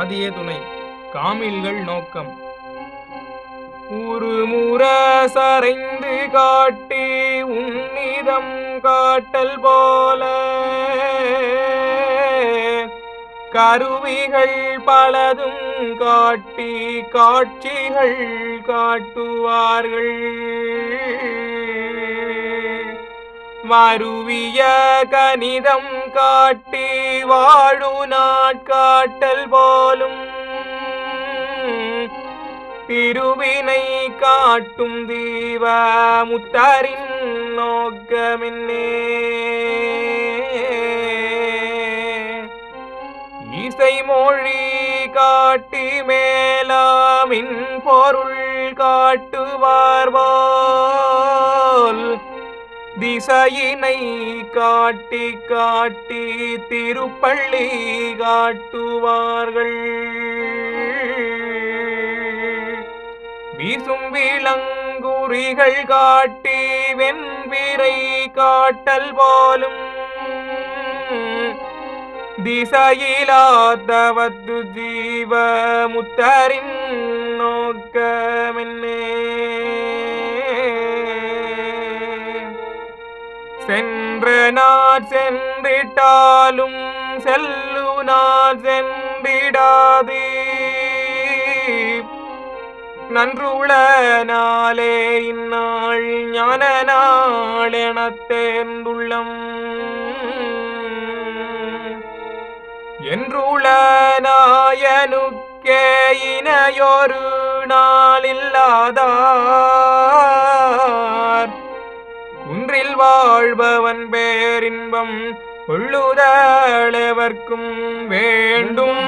ஆதியே துணை காமில்கள் நோக்கம். உருமுற சரைந்து காட்டி உன்னிதம் காட்டல் போல கருவிகள் பலதும் காட்டி காட்சிகள் காட்டுவார்கள். மருவிய கணிதம் காட்டி வாழு நாட்காட்டல் போலும். திருவினை காட்டும் தீவ முத்தரின் நோக்கமின்னே. இசை மொழி காட்டி மேலாமின் பொருள் காட்டுவார் திசையினை காட்டி காட்டி திருப்பள்ளி காட்டுவார்கள். வீசும் விலங்குறிகள் காட்டி வெண்பிரை காட்டல் போலும் திசையிலாத்தவத்து ஜீவ முத்தரின் நோக்கமென்னே. சென்று நாள் சென்றிட்டாலும் செல்லு நாள் சென்றிடாது. நன்றுள நாளே இந்நாள் ஞான நாள் எனத் தேர்ந்துள்ளம் என்றுள நாயனுக்கே இணையொரு நாளில்லாதார் குன்றில் வாழ்பவன் பேரின்பம் கொள்ளுதளவர்க்கும் வேண்டும்.